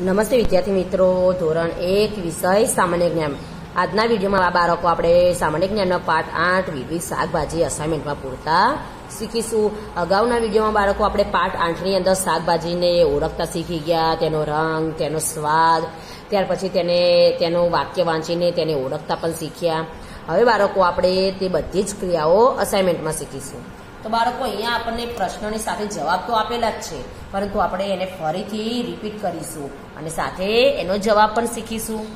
નમસ્તે વિદ્યાર્થી મિત્રો. ધોરણ એક, વિષય સામાન્ય જ્ઞાન. આજના વિડીયોમાં આ બાળકો આપણે સામાન્ય જ્ઞાનનો પાઠ આઠ, વિવિધ શાકભાજી અસાઇનમેન્ટમાં પૂરતા શીખીશું. અગાઉના વિડીયોમાં બાળકો આપણે પાઠ આઠની અંદર શાકભાજીને ઓળખતા શીખી ગયા, તેનો રંગ, તેનો સ્વાદ, ત્યાર પછી તેને, તેનું વાક્ય વાંચીને તેને ઓળખતા પણ શીખ્યા. હવે બાળકો આપણે તે બધી જ ક્રિયાઓ અસાઇનમેન્ટમાં શીખીશું. તો બાળકો, અહીંયા આપણને પ્રશ્નોની સાથે જવાબ તો આપેલા જ છે, પરંતુ આપણે એને ફરીથી રિપીટ કરીશું અને સાથે એનો જવાબ પણ શીખીશું.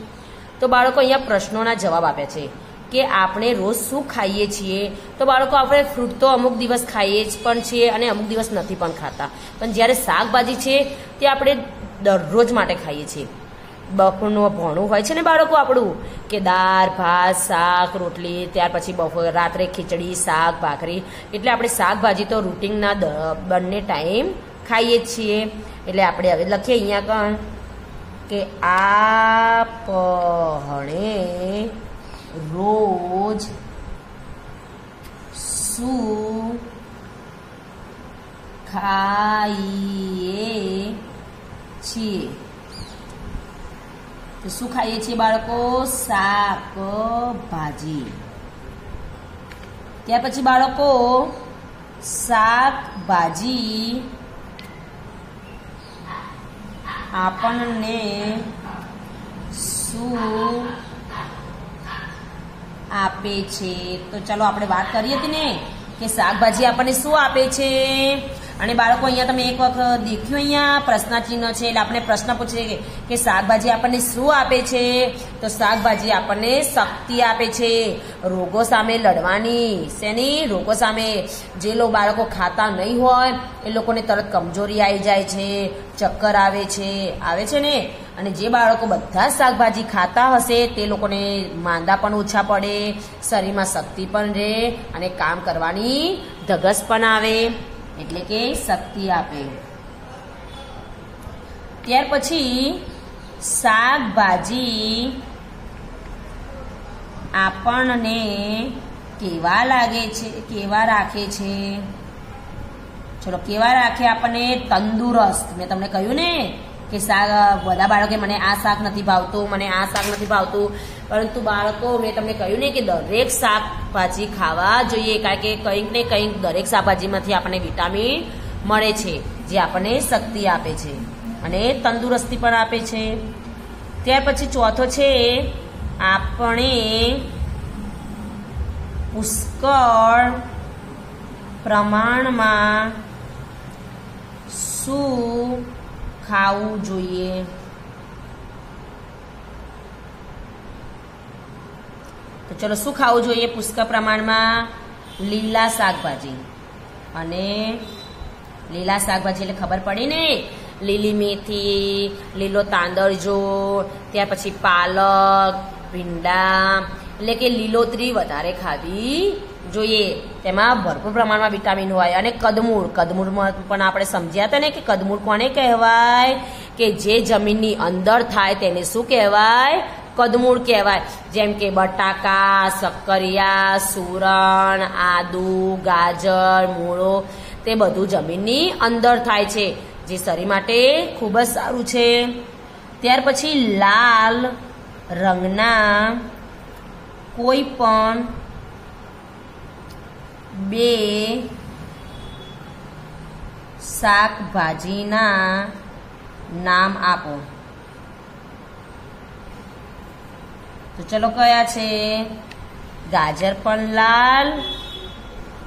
તો બાળકો, અહીંયા પ્રશ્નોના જવાબ આપ્યા છે કે આપણે રોજ શું ખાઈએ છીએ? તો બાળકો, આપણે ફ્રૂટ તો અમુક દિવસ ખાઈએ જ પણ છીએ અને અમુક દિવસ નથી પણ ખાતા. પણ જ્યારે શાકભાજી છે, તે આપણે દરરોજ માટે ખાઈએ છીએ. બપોરનું ભણું હોય છે ને બાળકો આપણું, કે દાળ, ભાત, શાક, રોટલી, ત્યાર પછી બપોર, રાત્રે ખીચડી, શાક, ભાખરી. એટલે આપણે શાકભાજી તો રૂટિનના બંને ટાઈમ ખાઈએ છીએ. એટલે આપણે હવે લખીએ અહીંયા કણ કે આપણે રોજ શું ખાઈએ છીએ? શું ખાઈએ છીએ બાળકો? શાક, ભાજી. ત્યાર પછી બાળકો શાકભાજી આપણને શું આપે છે? તો ચાલો આપણે વાત કરીએ હતી ને કે શાકભાજી આપણને શું આપે છે? અને બાળકો, અહીંયા તમે એક વખત દેખ્યું અહીંયા પ્રશ્નાચિહ્ન છે, એટલે આપણે પ્રશ્ન પૂછીએ કે કે શાકભાજી આપણને શું આપે છે? તો શાકભાજી આપણને શક્તિ આપે છે. રોગો સામે લડવાની, શેની? રોગો સામે જે લોકો બાળકો ખાતા નહીં હોય, એ લોકોને તરત કમજોરી આવી જાય છે, ચક્કર આવે છે આવે છે ને? અને જે બાળકો બધા શાકભાજી ખાતા હશે, તે લોકોને માંદા પણ ઓછા પડે, શરીરમાં શક્તિ પણ રહે અને કામ કરવાની ધગસ પણ આવે. એટલે કે શક્તિ આપે. ત્યાર પછી શાકભાજી આપણને કેવા લાગે છે, કેવા રાખે છે? ચલો, કેવા રાખે આપણને? તંદુરસ્ત. મેં તમને કહ્યું ને કે શાક બધા બાળકે મને આ શાક નથી ભાવતું, મને આ શાક નથી ભાવતું. પરંતુ બાળકો, મેં તમને કહ્યું ને કે દરેક શાકભાજી ખાવા જોઈએ, કારણ કે કંઈક ને કંઈક દરેક શાકભાજીમાંથી આપણને વિટામિન મળે છે, જે આપણને શક્તિ આપે છે અને તંદુરસ્તી પણ આપે છે. ત્યાર પછી ચોથો છે, આપણે પુષ્કળ પ્રમાણમાં શું ખાવું જોઈએ. તો ચલો, શું ખાવું જોઈએ પુષ્કળ પ્રમાણમાં? લીલા શાકભાજી. અને લીલા શાકભાજી એટલે ખબર પડી ને? લીલી મેથી, લીલો તાંદળજો ત્યાર પછી પાલક, ભીંડા. એટલે કે લીલોતરી વધારે ખાવી જોઈએ, તેમાં ભરપૂર પ્રમાણમાં વિટામિન હોય અને કદમૂળ. કદમૂળમાં પણ આપણે સમજ્યા હતા ને કે કદમૂળ કોને કહેવાય? કે જે જમીનની અંદર થાય તેને શું કહેવાય? કદમૂળ કહેવાય. જેમ કે બટાકા શક્કરિયા સુરણ, આદુ, ગાજર, મૂળો, તે બધું જમીનની અંદર થાય છે, જે શરીર માટે ખૂબ જ સારું છે. ત્યાર પછી લાલ રંગના કોઈ પણ બે શાકભાજીના નામ આપો. તો ચલો કયા છે? ગાજર પણ લાલ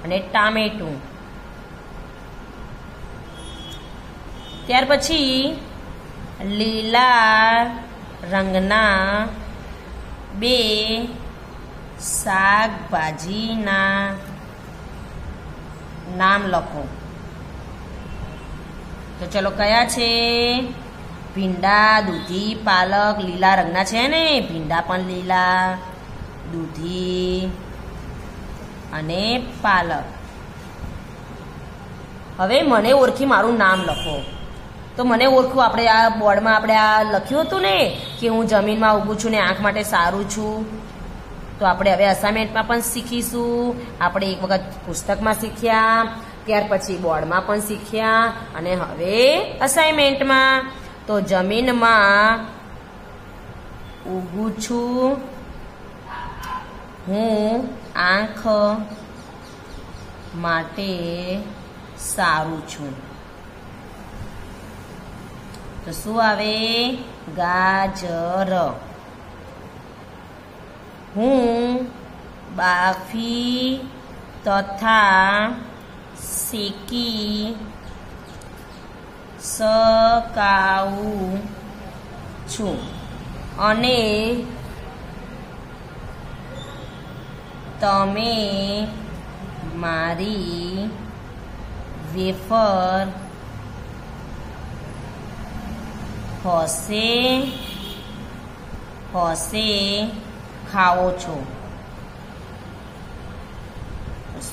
અને ટામેટું. ત્યાર પછી લીલા રંગના બે શાકભાજીના નામ લખો. તો ચલો કયા છે? ભીંડા, દૂધી, પાલક, લીલા રંગના છે ને? ભીંડા પણ લીલા, દૂધી અને પાલક. હવે મને ઓળખી મારું નામ લખો. તો મને ઓળખું, આપણે આ બોર્ડમાં આપણે આ લખ્યું હતું ને, કે હું જમીનમાં ઊભું છું ને આંખ માટે સારું છું. તો આપણે હવે અસાઇનમેન્ટમાં પણ શીખીશું. આપણે એક વખત પુસ્તકમાં શીખ્યા, ત્યાર પછી બોર્ડમાં પણ શીખ્યા, અને હવે અસાઇનમેન્ટમાં તો જમીનમાં ઊગું છું. હું આંખ માટે સારું છું. તો શું આવે? ગાજર. હું બાફી તથા શીખી શકાવું છું અને તમે મારી વેફર હોશે હોશે ખાઓ છો.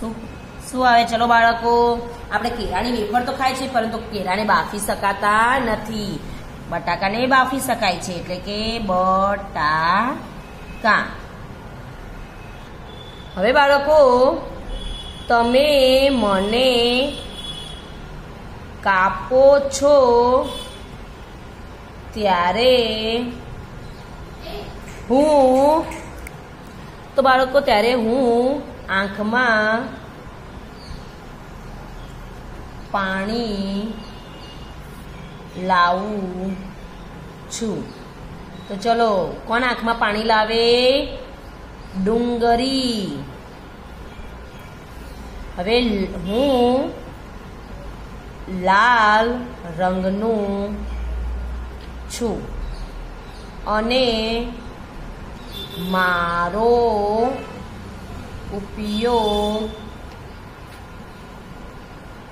શું? શું આવે? ચલો બાળકો, આપણે કેળાની વેફર તો ખાય છે, પરંતુ કેળાને બાફી શકાતા નથી. બટાકાને બાફી શકાય છે, એટલે કે બટાકા. હવે બાળકો, તમે મને કાપો છો ત્યારે હું તો બાળકો, ત્યારે હું આંખમાં પાણી લાવું છું. તો ચલો, કોણ આંખમાં પાણી લાવે? ડુંગરી. હવે હું લાલ રંગનું છું. અને મારો ઉપયોગ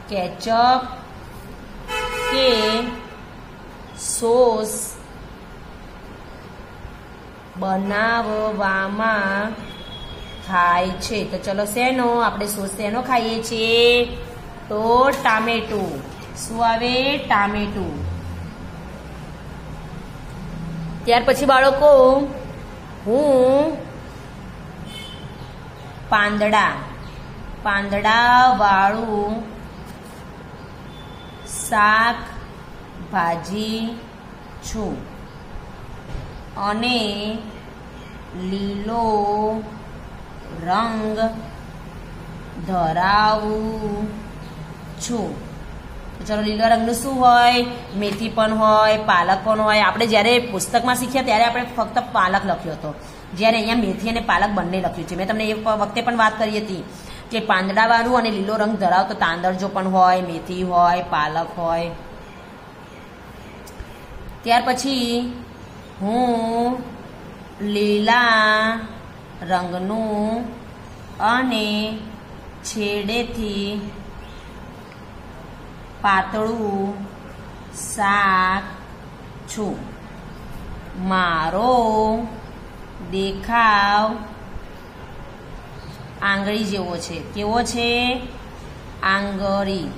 કેચઅપ કે સોસ બનાવવામાં થાય છે. તો ચલો શેનો? આપણે સોસ શેનો ખાઈએ છીએ? તો ટામેટું. શું આવે? ટામેટું. ત્યાર પછી બાળકો હું પાંદડા પાંદડા વાળું શાક ભાજી છું અને લીલો રંગ ધરાવું છું. ચલો, લીલા રંગનું શું હોય? મેથી પણ હોય, પાલક પણ હોય. આપણે જ્યારે પુસ્તકમાં શીખ્યા ત્યારે આપણે ફક્ત પાલક લખ્યો હતો. જ્યારે અહીંયા મેથી અને પાલક બંને લખ્યું છે. મેં તમને એ વખતે પણ વાત કરી હતી કે પાંદડાવાળું અને લીલો રંગ ધરાવતો તાંદરજો પણ હોય, મેથી હોય, પાલક હોય. ત્યાર પછી હું લીલા રંગનું અને છેડેથી પાતળું શાક છું. મારો દેખાવ આંગળી જેવો છે. કેવો છે? આંગળી.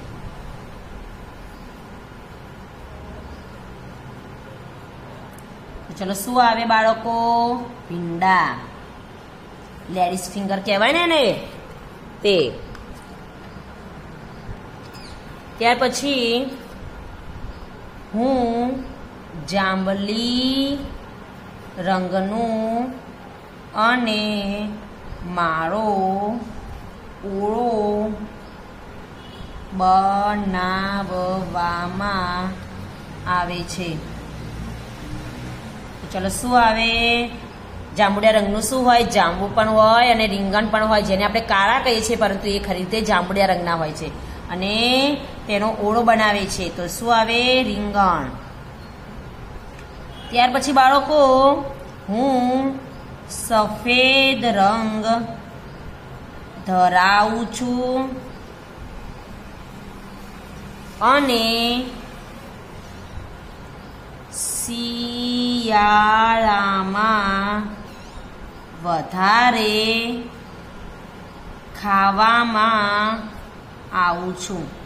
ચલો, શું આવે બાળકો? ભીંડા. લેડીઝ ફિંગર કહેવાય ને તે. ત્યાર પછી હું જાંબલી રંગનું અને મારો ઓળો બનાવવામાં આવે છે. ચલો શું આવે? જાંબુડિયા રંગનું શું હોય? જાંબુ પણ હોય અને રીંગણ પણ હોય, જેને આપણે કાળા કહીએ છીએ, પરંતુ એ ખરીદે જાંબુડિયા રંગના હોય છે. અને તેનો ઓળો બનાવે છે. તો શું આવે? રીંગણ. ત્યાર પછી બાળકો, હું સફેદ રંગ ધરાવું છું અને શિયાળામાં વધારે ખાવામાં આવું છું.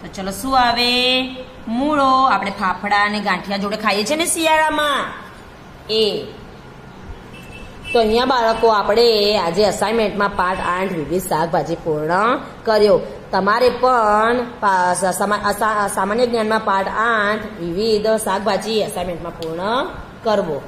તો ચલો શું આવે? મૂળો, આપણે ફાફડા અને ગાંઠિયા જોડે ખાઈએ છીએ ને શિયાળામાં? એ. તો અહીંયા બાળકો, આપણે આજે અસાઇનમેન્ટમાં પાઠ આઠ, વિવિધ શાકભાજી પૂર્ણ કર્યો. તમારે પણ સામાન્ય જ્ઞાનમાં પાઠ આઠ, વિવિધ શાકભાજી અસાઇનમેન્ટમાં પૂર્ણ કરવો.